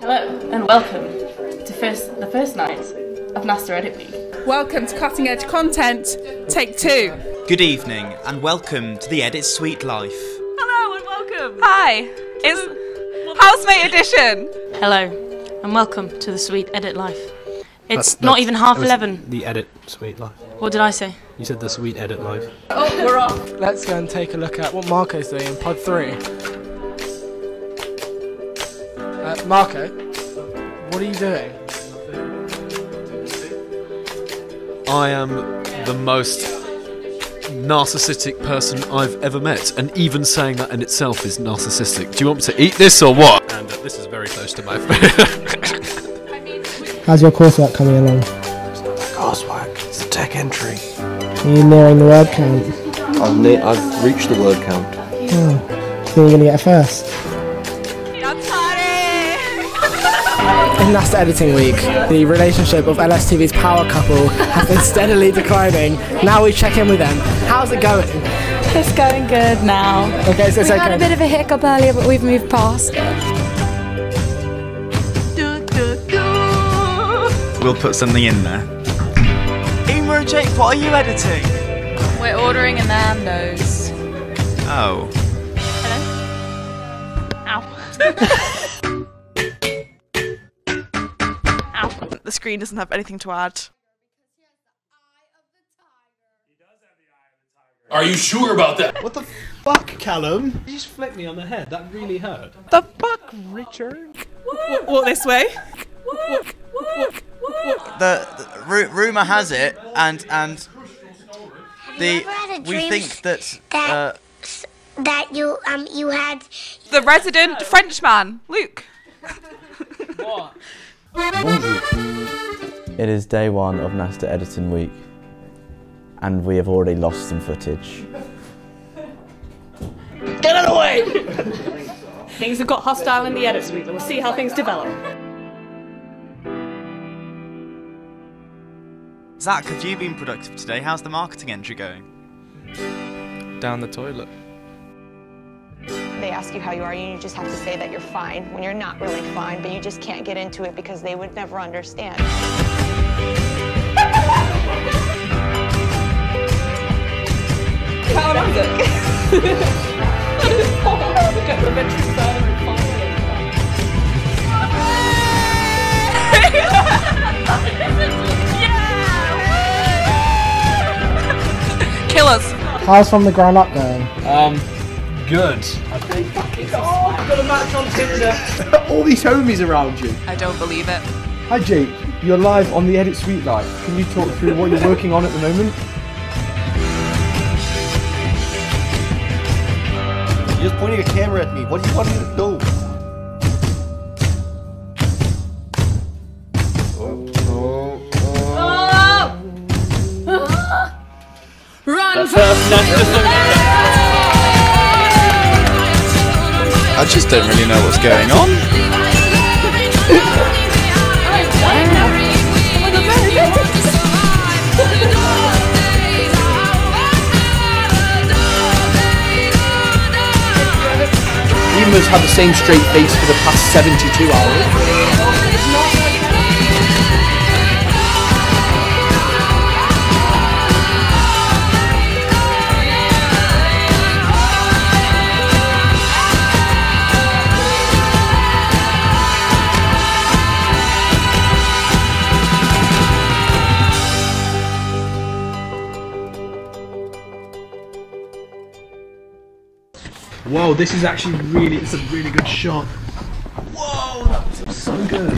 Hello and welcome to first the first night of NaSTA Edit Week. Welcome to Cutting Edge Content, Take Two. Good evening and welcome to the Edit Suite Life. Hello and welcome. Hi, it's Housemate Edition. Hello, and welcome to the Sweet Edit Life. It's That's- not that's- even half that was eleven. The edit sweet life. What did I say? You said the sweet edit life. Oh, we're off. Let's go and take a look at what Marco's doing in pod three. Uh, Marco, what are you doing? I am the most narcissistic person I've ever met, and even saying that in itself is narcissistic. Do you want me to eat this or what? And uh, this is very close to my face. How's your coursework coming along? Coursework. It's a tech entry. Are you nearing the word count? I've, ne- I've reached the word count. Oh, think you're gonna get a first? In last editing week, the relationship of LSTV's power couple has been steadily declining. Now we check in with them. How's it going? It's going good now. Okay, so it's we had a bit of a hiccup earlier, but we've moved past it. We'll put something in there. Emer and Jake, what are you editing? We're ordering a Nando's. Oh. The screen doesn't have anything to add. Are you sure about that? What the fuck, Callum? You just flicked me on the head. That really hurt. The fuck, Richard? Walk this way. The, the ru- rumor has it, and and the ever we think that that- uh, that you um you had The resident Frenchman, Luke. It is day one of NaSTA editing week, and we have already lost some footage. Get out of the way! things have got hostile in the edit suite, but we'll see how things develop. Zach, have you been productive today? How's the marketing entry going? Down the toilet. They ask you how you are, and you just have to say that you're fine when you're not really fine, but you just can't get into it because they would never understand. Kill us. How's from the ground up going? Um, good. I think. It's on. Got a match on Tinder. All these homies around you. I don't believe it. Hi Jake, you're live on the Edit Suite Live. Can you talk through what you're working on at the moment? You're just pointing a camera at me. What do you want me to do? Oh! Run! I just don't really know what's going on. Emer's had the same straight face for the past 72 hours. Whoa, this is actually really, it's a really good shot. Whoa, that's so good.